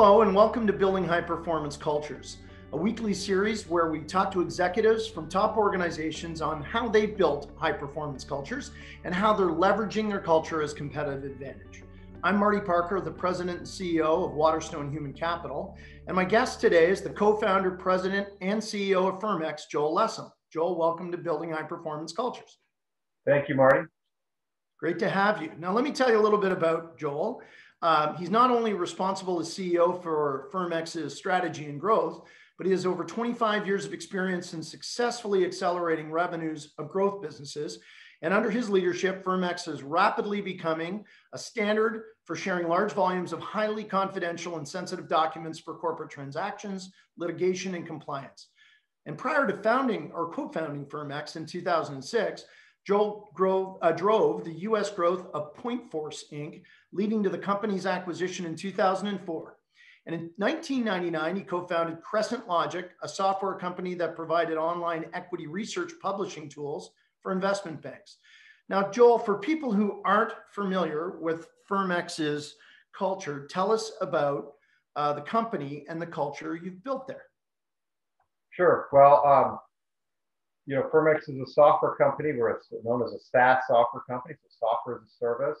Hello, and welcome to Building High Performance Cultures, a weekly series where we talk to executives from top organizations on how they built high performance cultures and how they're leveraging their culture as competitive advantage. I'm Marty Parker, the president and CEO of Waterstone Human Capital, and my guest today is the co founder, president, and CEO of Firmex, Joel Lessem. Joel, welcome to Building High Performance Cultures. Thank you, Marty. Great to have you. Now, let me tell you a little bit about Joel. Um, he's not only responsible as CEO for Firmex's strategy and growth, but he has over 25 years of experience in successfully accelerating revenues of growth businesses. And under his leadership, Firmex is rapidly becoming a standard for sharing large volumes of highly confidential and sensitive documents for corporate transactions, litigation, and compliance. And prior to founding or co-founding Firmex in 2006, Joel drove, uh, drove the US growth of Pointforce Inc., leading to the company's acquisition in 2004. And in 1999, he co founded Crescent Logic, a software company that provided online equity research publishing tools for investment banks. Now, Joel, for people who aren't familiar with Firmex's culture, tell us about uh, the company and the culture you've built there. Sure. Well, um, you know, Firmex is a software company. We're known as a SaaS software company, so software as a service.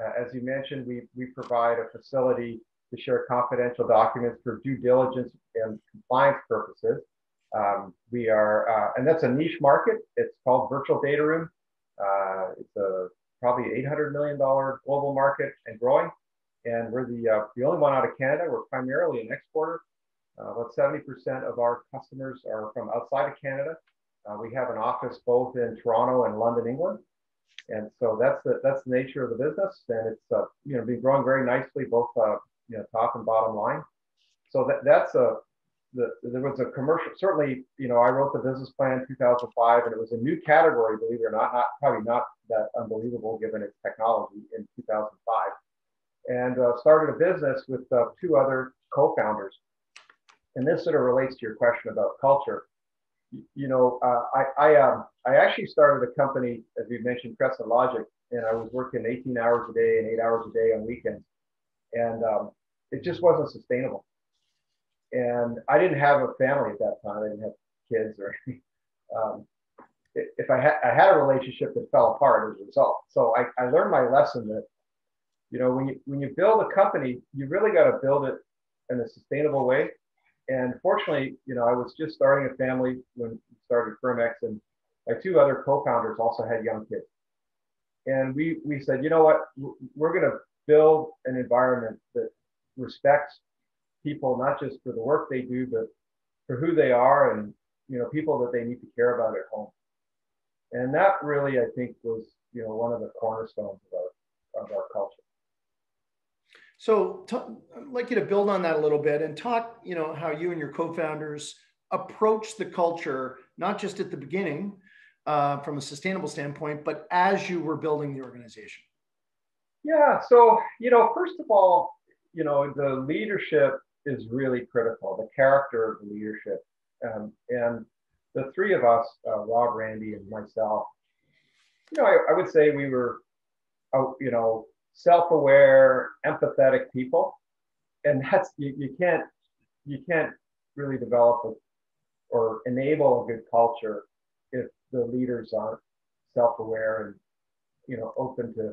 Uh, as you mentioned, we, we provide a facility to share confidential documents for due diligence and compliance purposes. Um, we are, uh, and that's a niche market. It's called virtual data room. Uh, it's a probably $800 million global market and growing. And we're the, uh, the only one out of Canada. We're primarily an exporter. Uh, about 70% of our customers are from outside of Canada. Uh, we have an office both in Toronto and London, England. And so that's the that's the nature of the business, and it's uh, you know been growing very nicely, both uh, you know top and bottom line. So that that's a the, there was a commercial. Certainly, you know, I wrote the business plan in 2005, and it was a new category, believe it or not. Not probably not that unbelievable given its technology in 2005, and uh, started a business with uh, two other co-founders. And this sort of relates to your question about culture you know, uh, I I, um, I actually started a company, as you mentioned, Crescent Logic, and I was working 18 hours a day and eight hours a day on weekends, and um, it just wasn't sustainable. And I didn't have a family at that time. I didn't have kids or anything. Um, if I had I had a relationship that fell apart as a result. So I, I learned my lesson that, you know, when you when you build a company, you really got to build it in a sustainable way and fortunately, you know, I was just starting a family when we started Firmex, and my two other co-founders also had young kids. And we we said, you know what, we're going to build an environment that respects people not just for the work they do, but for who they are and you know people that they need to care about at home. And that really, I think, was you know one of the cornerstones of our of our culture. So t- I'd like you to build on that a little bit and talk, you know, how you and your co-founders approach the culture, not just at the beginning uh, from a sustainable standpoint, but as you were building the organization. Yeah. So, you know, first of all, you know, the leadership is really critical, the character of the leadership. Um, and the three of us, uh, Rob, Randy, and myself, you know, I, I would say we were, uh, you know, self-aware, empathetic people, and that's you, you can't you can't really develop a, or enable a good culture if the leaders aren't self-aware and you know open to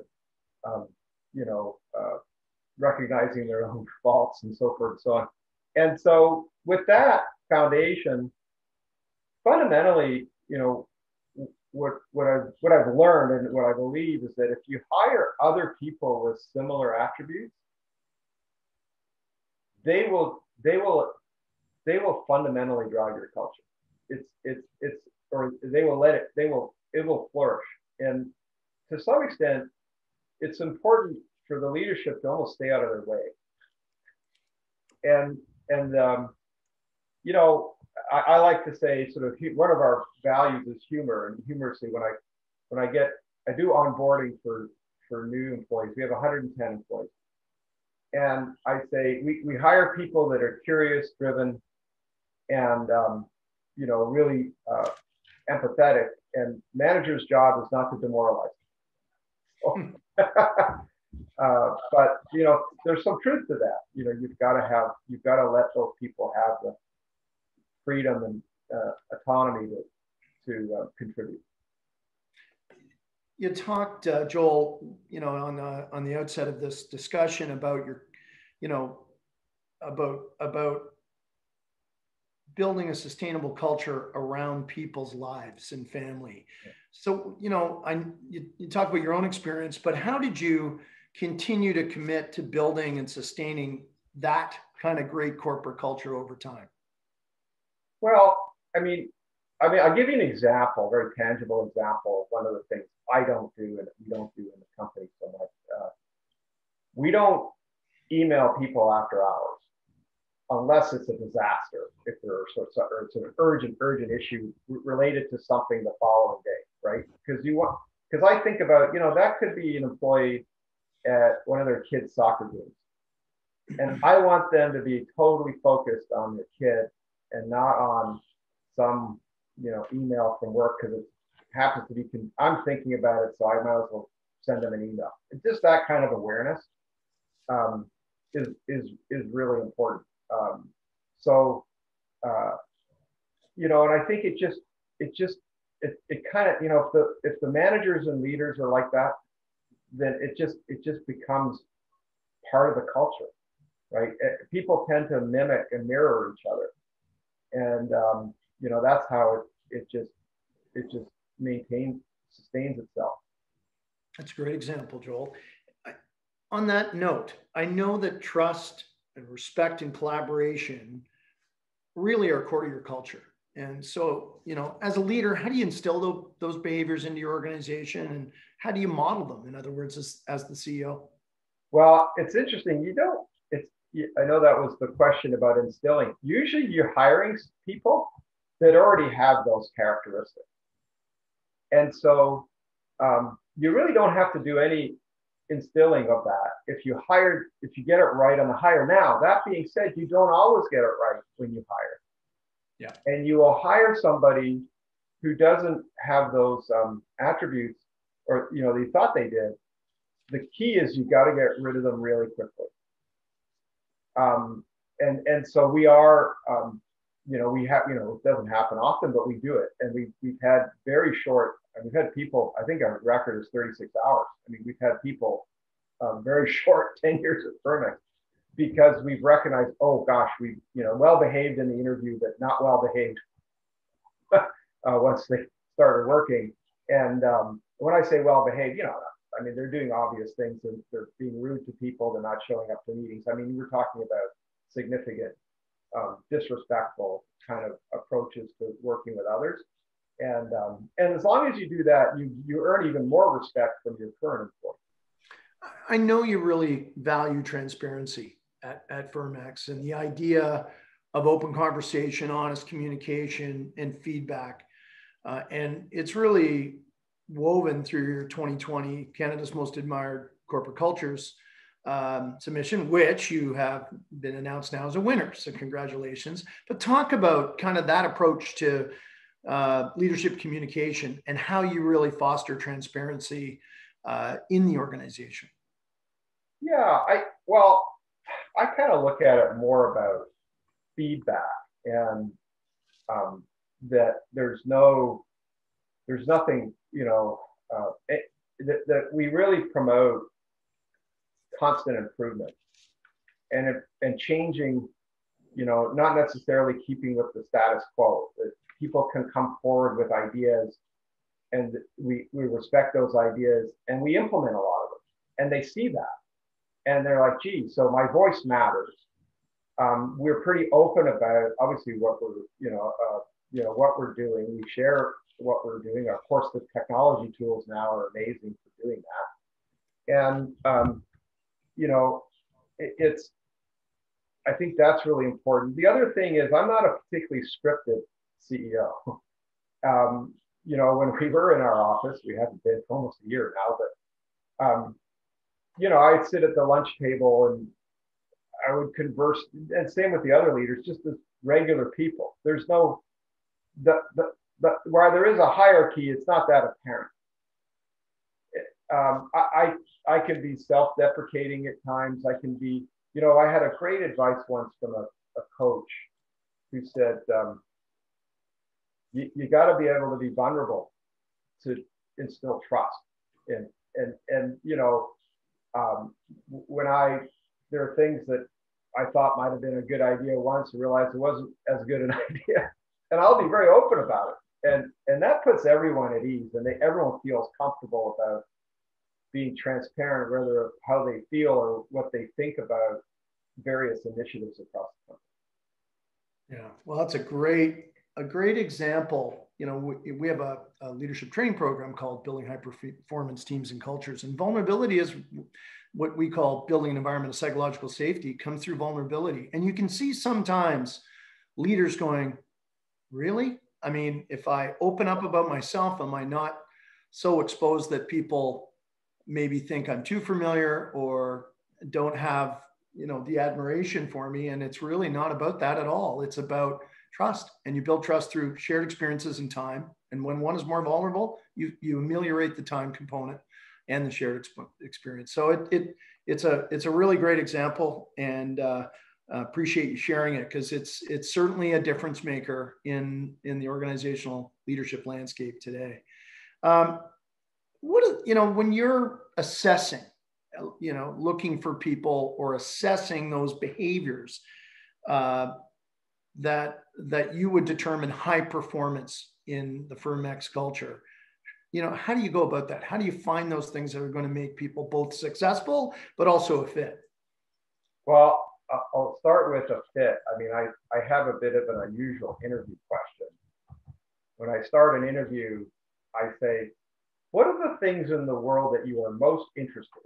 um, you know uh, recognizing their own faults and so forth and so on. And so with that foundation, fundamentally, you know, what what I've what I've learned and what I believe is that if you hire other people with similar attributes, they will they will they will fundamentally drive your culture. It's it's it's or they will let it they will it will flourish. And to some extent, it's important for the leadership to almost stay out of their way. And and um, you know, I, I, like to say sort of one of our values is humor and humorously when I when I get I do onboarding for for new employees. We have 110 employees, and I say we, we hire people that are curious, driven, and um, you know really uh, empathetic. And manager's job is not to demoralize. Uh, but you know, there's some truth to that. You know, you've got to have, you've got to let those people have the freedom and uh, autonomy to to uh, contribute. You talked, uh, Joel, you know, on the on the outset of this discussion about your, you know, about about building a sustainable culture around people's lives and family. Yeah. So, you know, I you, you talk about your own experience, but how did you continue to commit to building and sustaining that kind of great corporate culture over time? Well, I mean, I mean, I'll give you an example, a very tangible example of one of the things I don't do and we don't do in the company so much. Uh, we don't email people after hours unless it's a disaster, if there's or it's an urgent, urgent issue related to something the following day, right? Because you want, because I think about, you know, that could be an employee at one of their kids' soccer games. And I want them to be totally focused on the kid and not on some, you know, email from work because it happens to be, I'm thinking about it, so I might as well send them an email. It's just that kind of awareness um, is, is, is really important. Um, so, uh, you know, and I think it just, it just, it, it kind of, you know, if the, if the managers and leaders are like that, then it just, it just becomes part of the culture, right? It, eh, people tend to mimic and mirror each other. And, um, you know, that's how it, it just, it just maintains, sustains itself. That's a great example, Joel. I, on that note, I know that trust and respect and collaboration really are core to your culture. And so, you know, as a leader, how do you instill those behaviors into your organization and how do you model them? In other words, as, as the CEO? Well, it's interesting. You don't, I know that was the question about instilling. Usually you're hiring people that already have those characteristics. And so um, you really don't have to do any instilling of that. If you hired, if you get it right on the hire now, that being said, you don't always get it right when you hire. Yeah. And you will hire somebody who doesn't have those um, attributes or, you know, they thought they did. The key is you got to get rid of them really quickly. Um, and, and so we are, um, you know, we have, you know, it doesn't happen often, but we do it. And we, we've had very short and we've had people, I think our record is 36 hours. I mean, we've had people um, very short 10 years at Firmex because we've recognized, oh gosh, we, you know, well behaved in the interview, but not well behaved uh, once they started working. And um, when I say well behaved, you know, I mean, they're doing obvious things and they're being rude to people. They're not showing up to meetings. I mean, we're talking about significant um, disrespectful kind of approaches to working with others. And um, and as long as you do that, you you earn even more respect from your current employer. I know you really value transparency at, at Firmex and the idea of open conversation, honest communication, and feedback. Uh, and it's really woven through your 2020 Canada's Most Admired Corporate Cultures um, submission, which you have been announced now as a winner. So, congratulations. But talk about kind of that approach to uh, leadership communication and how you really foster transparency uh, in the organization. Yeah, I well, I kind of look at it more about feedback and um, that there's no, there's nothing, you know, uh, it, that, that we really promote constant improvement and if, and changing, you know, not necessarily keeping with the status quo. That people can come forward with ideas and we, we respect those ideas and we implement a lot of them and they see that and they're like gee so my voice matters um, we're pretty open about obviously what we're you know uh, you know what we're doing we share what we're doing of course the technology tools now are amazing for doing that and um, you know it, it's i think that's really important the other thing is i'm not a particularly scripted CEO. Um, you know, when we were in our office, we haven't been almost a year now, but, um, you know, I'd sit at the lunch table and I would converse, and same with the other leaders, just as regular people. There's no, the, the, the, where there is a hierarchy, it's not that apparent. um, I, I, I can be self-deprecating at times. I can be, you know, I had a great advice once from a, a coach who said, um, you, you got to be able to be vulnerable to instill trust. And, and, and, you know, um, when I, there are things that I thought might have been a good idea once and realized it wasn't as good an idea. And I'll be very open about it. And, and that puts everyone at ease and they, everyone feels comfortable about being transparent, whether how they feel or what they think about various initiatives across the country. Yeah, well, that's a great a great example. You know, we, we have a, a, leadership training program called Building High Performance Teams and Cultures, and vulnerability is what we call building an environment of psychological safety comes through vulnerability. And you can see sometimes leaders going, "Really? I mean, if I open up about myself, am I not so exposed that people maybe think I'm too familiar or don't have, you know, the admiration for me. And it's really not about that at all. It's about trust. And you build trust through shared experiences and time. And when one is more vulnerable, you, you ameliorate the time component and the shared exp- experience. So it, it, it's a, it's a really great example and uh, uh, appreciate you sharing it because it's, it's certainly a difference maker in, in the organizational leadership landscape today. Um, what you know when you're assessing you know looking for people or assessing those behaviors uh, that that you would determine high performance in the firmex culture you know how do you go about that how do you find those things that are going to make people both successful but also a fit well i'll start with a fit i mean i i have a bit of an unusual interview question when i start an interview i say what are the things in the world that you are most interested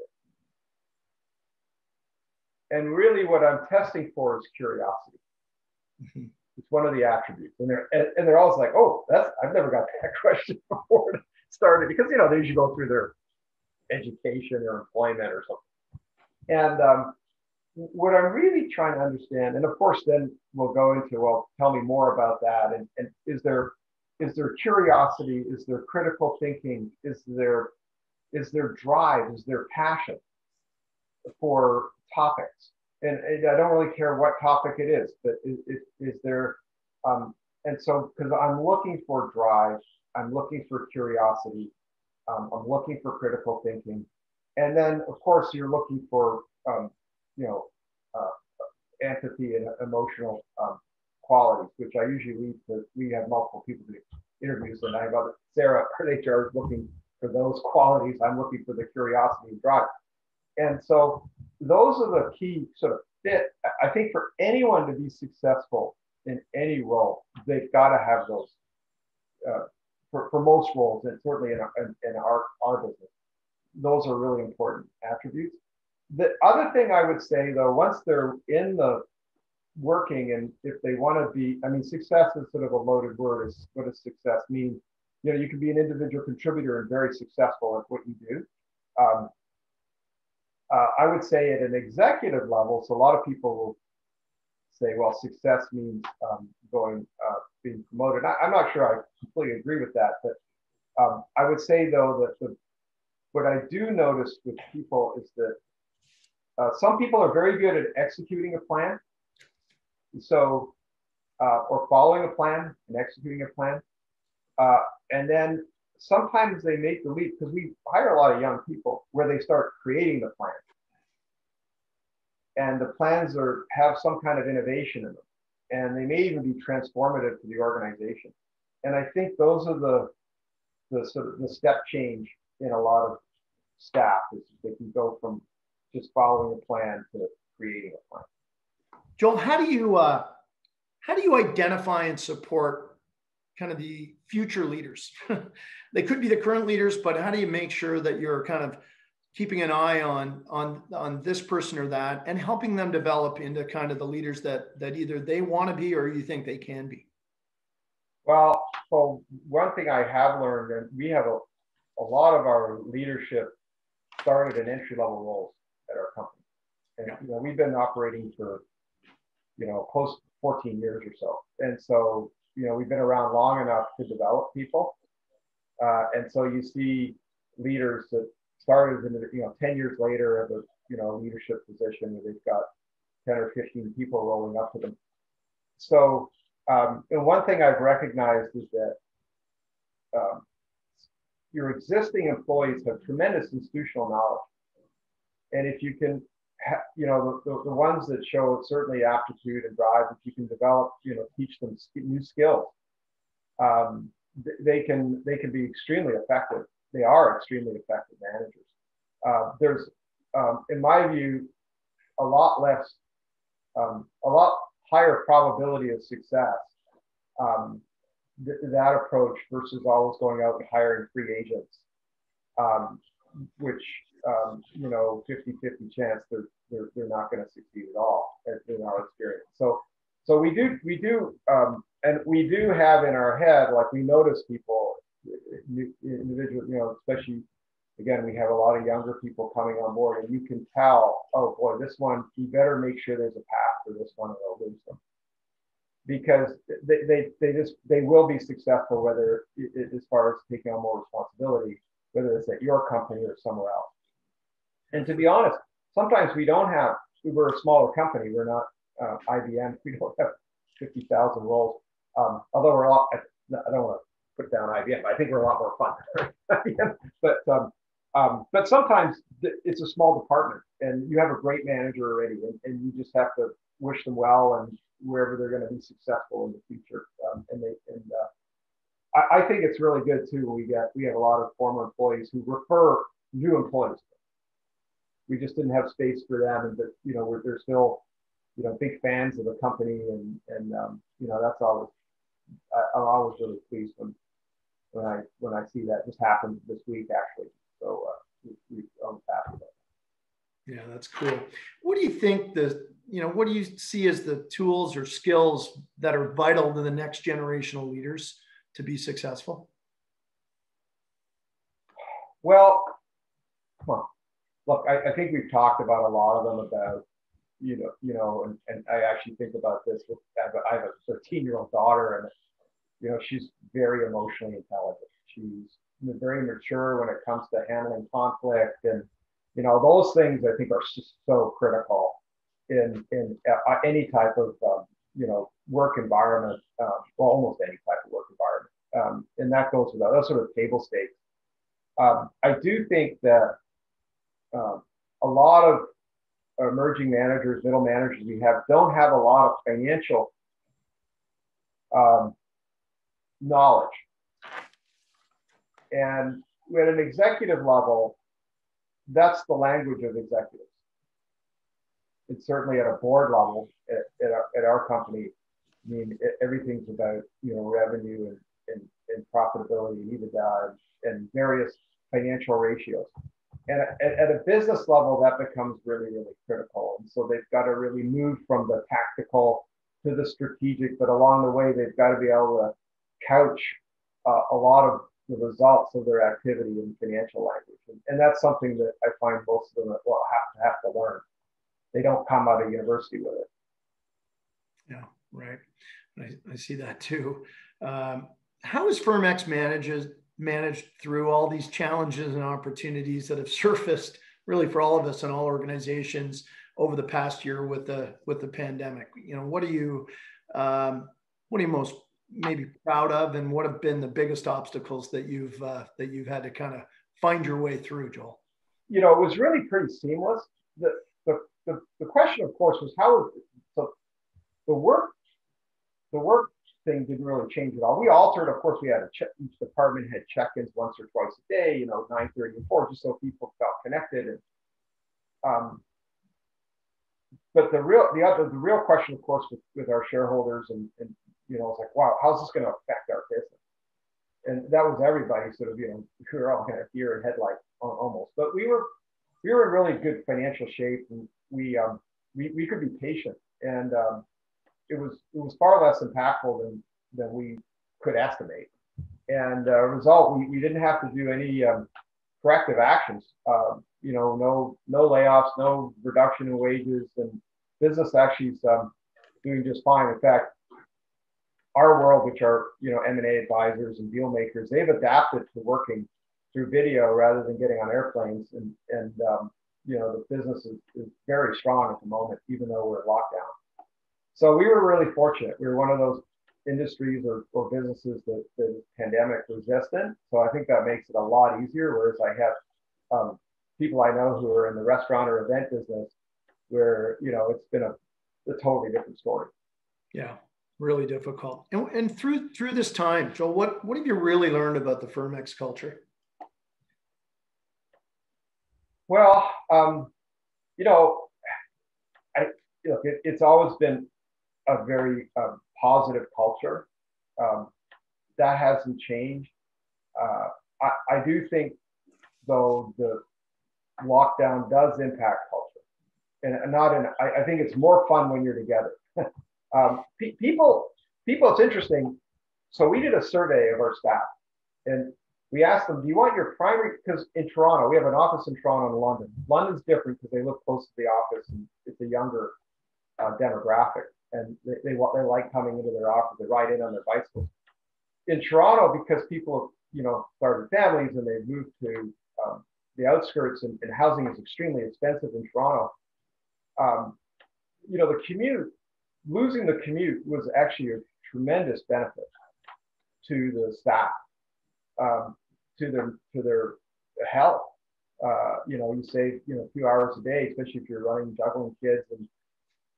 in? And really, what I'm testing for is curiosity. Mm-hmm. It's one of the attributes, and they're and, and, they're always like, "Oh, that's I've never got that question before it started," because you know they usually go through their education or employment or something. And um, what I'm really trying to understand, and of course, then we'll go into, well, tell me more about that, and, and is there is there curiosity? Is there critical thinking? Is there is there drive? Is there passion for topics? And, and i don't really care what topic it is but is, is, there um, and so because i'm looking for drive i'm looking for curiosity um, i'm looking for critical thinking. And then of course you're looking for um, you know uh, empathy and emotional um, qualities, which I usually leave to, we have multiple people to interviews and I have other, Sarah, her HR is looking for those qualities. I'm looking for the curiosity and drive. And so those are the key sort of fit. I think for anyone to be successful in any role, they've got to have those uh, for, for most roles, and certainly in, in, in our, our business. Those are really important attributes. The other thing I would say, though, once they're in the working and if they want to be i mean success is sort of a loaded word is what does success mean? You know you can be an individual contributor and very successful at what you do. Um, uh, i would say at an executive level so a lot of people will say well success means um, going uh, being promoted. I, am not sure i completely agree with that but um, i would say though that the, what i do notice with people is that uh, some people are very good at executing a plan so, uh, or following a plan and executing a plan. Uh, and then sometimes they make the leap because we hire a lot of young people where they start creating the plan. And the plans are have some kind of innovation in them. And they may even be transformative to the organization. And I think those are the the sort of the step change in a lot of staff is they can go from just following a plan to creating a plan. Joel, how do you uh, how do you identify and support kind of the future leaders? they could be the current leaders, but how do you make sure that you're kind of keeping an eye on on on this person or that and helping them develop into kind of the leaders that that either they want to be or you think they can be? Well, so one thing I have learned, and we have a, a lot of our leadership started in entry level roles at our company. And you know, we've been operating for you know, close to 14 years or so. And so, you know, we've been around long enough to develop people. Uh, and so you see leaders that started in you know 10 years later at a you know leadership position where they've got 10 or 15 people rolling up to them. So um, and one thing I've recognized is that um, your existing employees have tremendous institutional knowledge, and if you can, ha- you know, the, the, the, ones that show certainly aptitude and drive, if you can develop, you know, teach them new skills, um, they can they can be extremely effective. They are extremely effective managers. Uh, there's, um, in my view, a lot less, um, a lot higher probability of success. Um, th- that approach versus always going out and hiring free agents, um, which um, you know 50-50 chance they're they're, they're not going to succeed at all in our experience. So so we do we do um, and we do have in our head like we notice people individual you know especially again we have a lot of younger people coming on board and you can tell oh boy this one you better make sure there's a path for this one or they'll lose them because they, they, they just they will be successful whether it, as far as taking on more responsibility whether it's at your company or somewhere else and to be honest sometimes we don't have we're a smaller company we're not uh, ibm we don't have 50000 roles um, although we're a lot i, don't want to put down ibm i think we're a lot more fun but um, um, but sometimes it's a small department and you have a great manager already and, and you just have to wish them well and wherever they're going to be successful in the future. Um, and they and uh, I, I, think it's really good too. We get we have a lot of former employees who refer new employees. We just didn't have space for them, and but you know we're, they're still you know big fans of the company, and and um, you know that's always I, am always really pleased when when I when I see that just happened this week actually. So uh, we, we, about yeah, that's cool. What do you think the, you know, what do you see as the tools or skills that are vital to the next generational leaders to be successful? Well, well look, I, I, think we've talked about a lot of them about, you know, you know, and, and I actually think about this with, I have a, I have a 13 year old daughter and, you know, she's very emotionally intelligent. She's very mature when it comes to handling conflict and, you know, those things I think are just so critical in in uh, any type of um, you know work environment, um, well, almost any type of work environment, um, and that goes without. That's sort of table stakes. Um, I do think that um, a lot of emerging managers, middle managers we have, don't have a lot of financial um, knowledge, and at an executive level, that's the language of executives. It's certainly at a board level at, at, our, at our company. I mean, everything's about you know revenue and, and, and profitability, and EBITDA, and various financial ratios. And at, at, a business level, that becomes really, really critical. And so they've got to really move from the tactical to the strategic, but along the way, they've got to be able to couch uh, a lot of the results of their activity in financial language. And, and that's something that I find most of them will have to have to learn. They don't come out of university with it. Yeah, right. I, I see that too. Um, how is Firmex manages managed through all these challenges and opportunities that have surfaced really for all of us and all organizations over the past year with the with the pandemic? You know, what are you um, what are you most maybe proud of, and what have been the biggest obstacles that you've uh, that you've had to kind of find your way through, Joel? You know, it was really pretty seamless. The the the, the question, of course, was how the, the work the work thing didn't really change at all. We altered, of course, we had a check, each department had check-ins once or twice a day, you know, 9 30 and 4, just so people felt connected. And um, but the real the other the real question, of course, with, with our shareholders and, and you know, it's like, wow, how's this going to affect our business? And that was everybody sort of, you know, we were all kind of deer and headlight almost, but we were, we were in really good financial shape and we, um, we, we could be patient and, um, it was, it was far less impactful than, than we could estimate. And uh, result, we, we didn't have to do any um, corrective actions. Um, you know, no no layoffs, no reduction in wages, and business actually is um, doing just fine. In fact, our world, which are you know M&A advisors and deal makers, they've adapted to working through video rather than getting on airplanes. And, and um, you know, the business is, is very strong at the moment, even though we're in lockdown. So we were really fortunate. We were one of those industries or, or businesses that, that is pandemic resistant. So I think that makes it a lot easier. Whereas I have um, people I know who are in the restaurant or event business where, you know, it's been a, a totally different story. Yeah, really difficult. And, and through through this time, Joel, what, what have you really learned about the Firmex culture? Well, um, you know, I, look, it, it's always been a very um, positive culture. Um, that hasn't changed. Uh, I, I, do think, though, the lockdown does impact culture, and not in. I, I think it's more fun when you're together. um, pe- people, people, it's interesting. So we did a survey of our staff, and we asked them, "Do you want your primary?" Because in Toronto, we have an office in Toronto and London. London's different because they live close to the office, and it's a younger uh, demographic and they, they, they like coming into their office. They ride in on their bicycles. In Toronto, because people you know started families and they moved to um, the outskirts, and, and, housing is extremely expensive in Toronto. Um, you know, the commute, losing the commute was actually a tremendous benefit to the staff, um, to their to their health. Uh, you know, you save you know a few hours a day, especially if you're running juggling kids and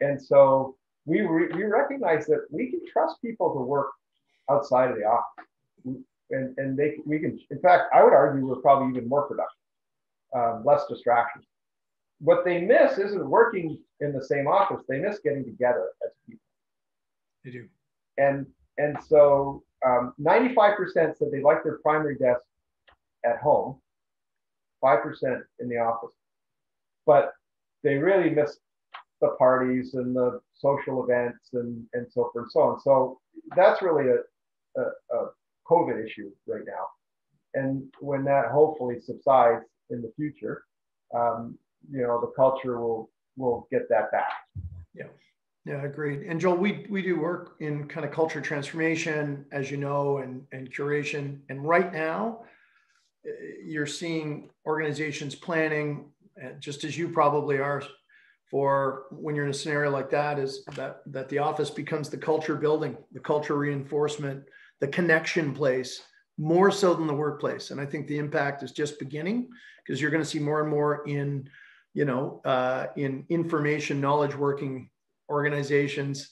and so we, re- we recognize that we can trust people to work outside of the office. And, and they, we can, in fact, I would argue we're probably even more productive, um, less distractions. What they miss isn't working in the same office. They miss getting together as people. They do. And, and so um, 95% said they like their primary desk at home, 5% in the office. But they really miss the parties and the social events and, and so forth and so on. So that's really a, a, a COVID issue right now. And when that hopefully subsides in the future, um, you know, the culture will will get that back. Yeah. Yeah, agreed. And Joel, we we do work in kind of culture transformation, as you know, and and curation. And right now, eh, you're seeing organizations planning, eh, just as you probably are, for when you're in a scenario like that is that that the office becomes the culture building the culture reinforcement the connection place more so than the workplace. And i think the impact is just beginning because you're going to see more and more in you know uh, in information knowledge working organizations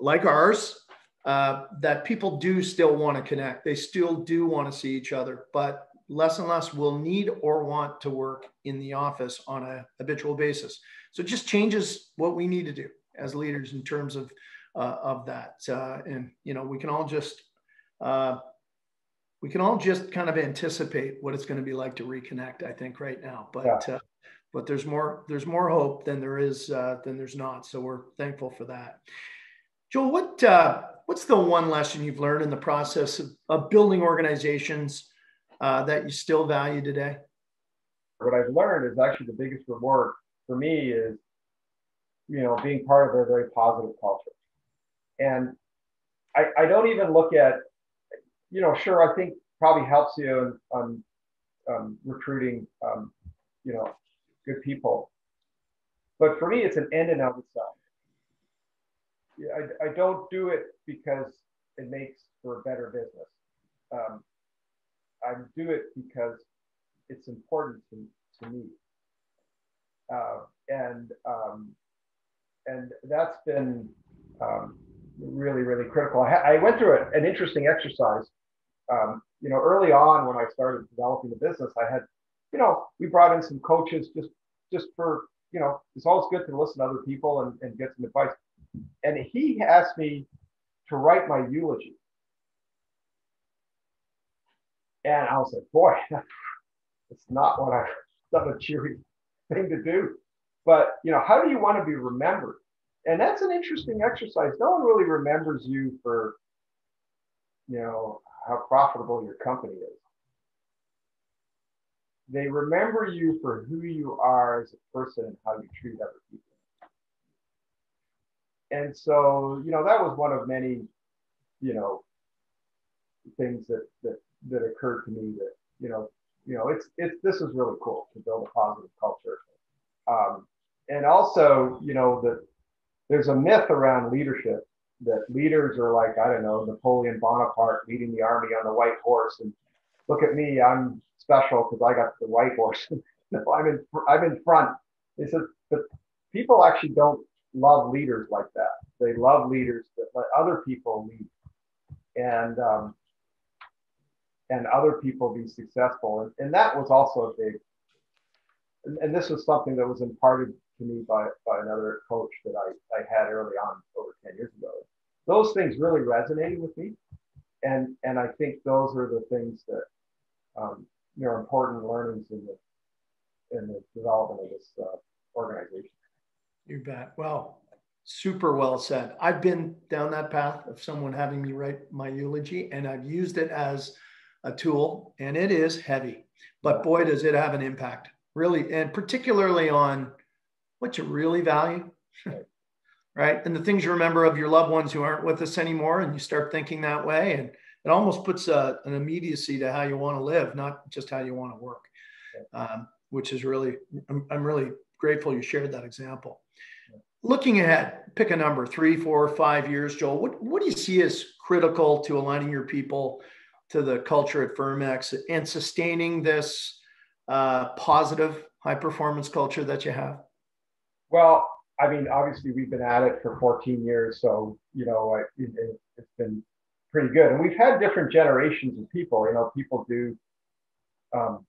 like ours uh, that people do still want to connect. They still do want to see each other but less and less will need or want to work in the office on a habitual basis so it just changes what we need to do as leaders in terms of uh, of that. Uh, and you know, we can all just uh, we can all just kind of anticipate what it's going to be like to reconnect. I think right now, but yeah. Uh, but there's more there's more hope than there is uh, than there's not. So we're thankful for that. Joel, what uh, what's the one lesson you've learned in the process of, of building organizations that you still value today? What I've learned is actually the biggest reward for me is, you know, being part of a very positive culture. And I, I don't even look at, you know, sure, I think probably helps you on, um, recruiting, um, you know, good people. But for me, it's an end in of itself. I, I don't do it because it makes for a better business. Um, I do it because it's important to, to me uh, and um, and that's been um, really really critical. I, I went through a, an interesting exercise. Um, you know, early on when I started developing the business, I had, you know, we brought in some coaches just just for you know, it's always good to listen to other people and, and get some advice. And he asked me to write my eulogy. And I was like, boy, it's not what I thought a cheery thing to do. But you know, how do you want to be remembered? And that's an interesting exercise. No one really remembers you for, you know, how profitable your company is. They remember you for who you are as a person and how you treat other people. And so, you know, that was one of many, you know, things that that that occurred to me that, you know, you know, it's it's this is really cool to build a positive culture. Um, and also, you know, that there's a myth around leadership that leaders are like I don't know Napoleon Bonaparte leading the army on the white horse, and look at me, I'm special because I got the white horse. I'm in I'm in front. They said, but people actually don't love leaders like that. They love leaders that let other people lead, and um, and other people be successful. And, and that was also a big. And, and this was something that was imparted to me by, by another coach that I, I had early on over 10 years ago. Those things really resonated with me. And, and I think those are the things that um, you know, important learnings in the, in the development of this uh, organization. You bet. Well, super well said. I've been down that path of someone having me write my eulogy, and I've used it as a tool, and it is heavy. But boy, does it have an impact, really, and particularly on what you really value, right? And the things you remember of your loved ones who aren't with us anymore, and you start thinking that way, and it almost puts a, an immediacy to how you want to live, not just how you want to work, um, which is really, I'm, I'm really grateful you shared that example. Looking ahead, pick a number, three, four, five years, Joel. What, what do you see as critical to aligning your people to the culture at Firmex and sustaining this uh, positive high performance culture that you have? Well, I mean, obviously we've been at it for 14 years, so you know it, has been pretty good. And we've had different generations of people. You know, people do, um,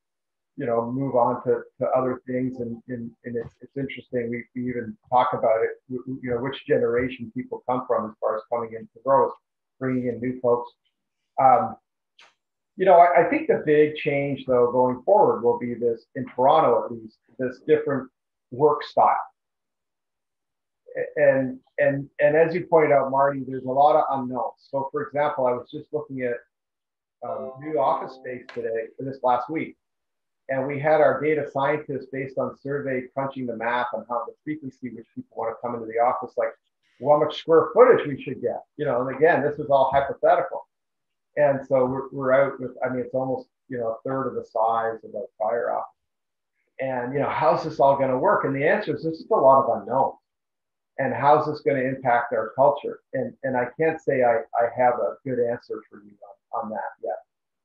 you know, move on to, to other things, and, and, and it's, it's interesting. We, we even talk about it. You know, which generation people come from as far as coming into growth, bringing in new folks. Um, you know, I, I, think the big change though going forward will be this in Toronto at least this different work style. And and and as you pointed out, Marty, there's a lot of unknowns. So, for example, I was just looking at um, new office space today, this last week, and we had our data scientists based on survey crunching the math on how the frequency which people want to come into the office, like how much square footage we should get. You know, and again, this was all hypothetical. And so we're, we're out with, I mean, it's almost, you know, a third of the size of a fire office. And, you know, how's this all going to work? And the answer is this is a lot of unknowns. And how's this going to impact our culture? And, and I can't say I, I have a good answer for you on, on that yet.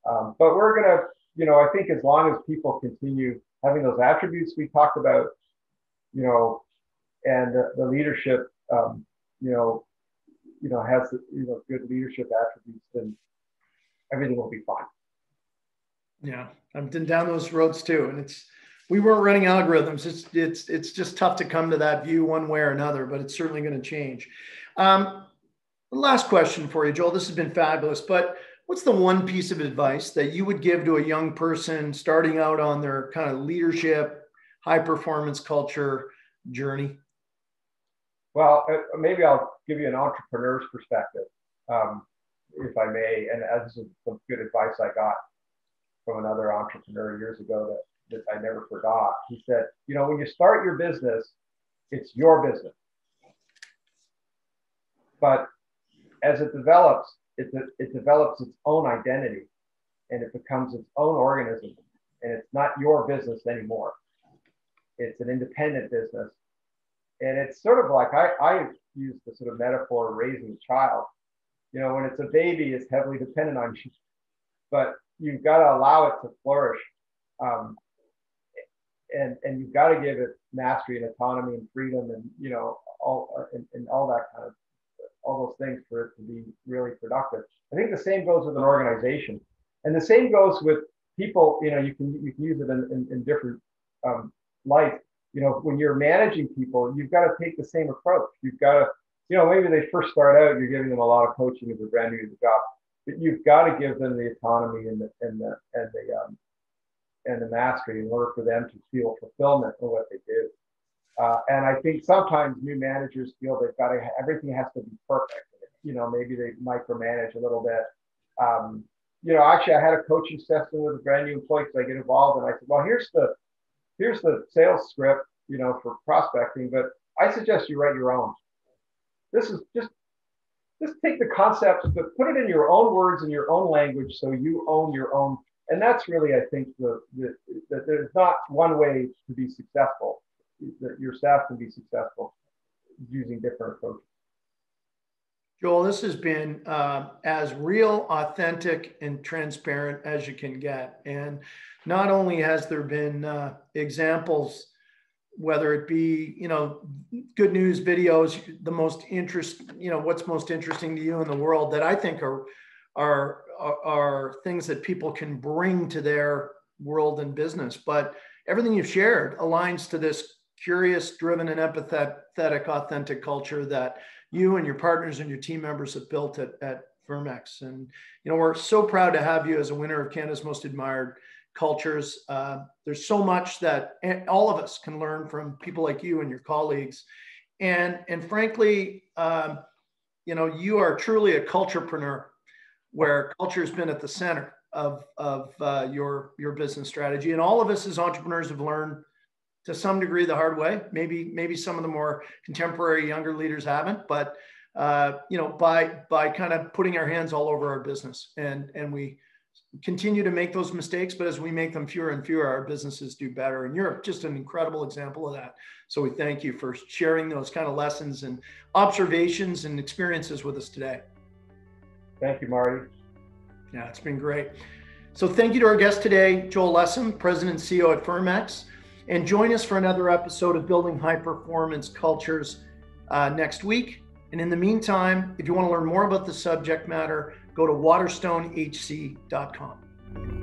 Um, but we're going to, you know, I think as long as people continue having those attributes we talked about, you know, and the, the leadership, um, you know, you know, has you know good leadership attributes, then everything will be fine. Yeah, I've been down those roads too, and it's we weren't running algorithms. It's it's it's just tough to come to that view one way or another, but it's certainly going to change. Um, last question for you, Joel. This has been fabulous, but what's the one piece of advice that you would give to a young person starting out on their kind of leadership, high performance culture journey? Well, uh, maybe I'll give you an entrepreneur's perspective. Um, if I may, and as some good advice I got from another entrepreneur years ago that, that I never forgot. He said, you know, when you start your business, it's your business. But as it develops, it, it develops its own identity and it becomes its own organism. And it's not your business anymore. It's an independent business. And it's sort of like I, I use the sort of metaphor of raising a child you know, when it's a baby, it's heavily dependent on you, but you've got to allow it to flourish. Um, and, and you've got to give it mastery and autonomy and freedom and, you know, all, and, and all that kind of, all those things for it to be really productive. I think the same goes with an organization and the same goes with people, you know, you can, you can use it in, in, in different um, light. You know, when you're managing people, you've got to take the same approach. You've got to you know, maybe they first start out, you're giving them a lot of coaching as they're brand new to the job, but you've got to give them the autonomy and the and the and the um, and the mastery in order for them to feel fulfillment in what they do. Uh, and I think sometimes new managers feel they've got to everything has to be perfect. You know, maybe they micromanage a little bit. Um, you know, actually, I had a coaching session with a brand new employee because I get involved, and I said, "Well, here's the here's the sales script, you know, for prospecting, but I suggest you write your own." This is just just take the concepts, but put it in your own words in your own language, so you own your own and that's really, I think, the, the, that there's not one way to be successful. That your staff can be successful using different approaches. Joel, this has been uh, as real, authentic, and transparent as you can get. And not only has there been uh, examples, whether it be you know good news videos, the most interest, you know what's most interesting to you in the world that I think are are are things that people can bring to their world and business. But everything you've shared aligns to this curious, driven, and empathetic, authentic culture that you and your partners and your team members have built at, at Firmex. And, you know, we're so proud to have you as a winner of Canada's Most Admired Cultures. Uh, there's so much that all of us can learn from people like you and your colleagues. And, and frankly, um, you know, you are truly a culturepreneur where culture has been at the center of, of uh, your, your business strategy. And all of us as entrepreneurs have learned to some degree the hard way. Maybe maybe some of the more contemporary younger leaders haven't, but uh, you know by by kind of putting our hands all over our business and and we continue to make those mistakes but as we make them fewer and fewer our businesses do better. And you're just an incredible example of that. So we thank you for sharing those kind of lessons and observations and experiences with us today. Thank you marty. Yeah it's been great. So thank you to our guest today joel lessem president and ceo at firmex and join us for another episode of Building High Performance Cultures uh, next week. And in the meantime, if you want to learn more about the subject matter, go to waterstoneHC.com.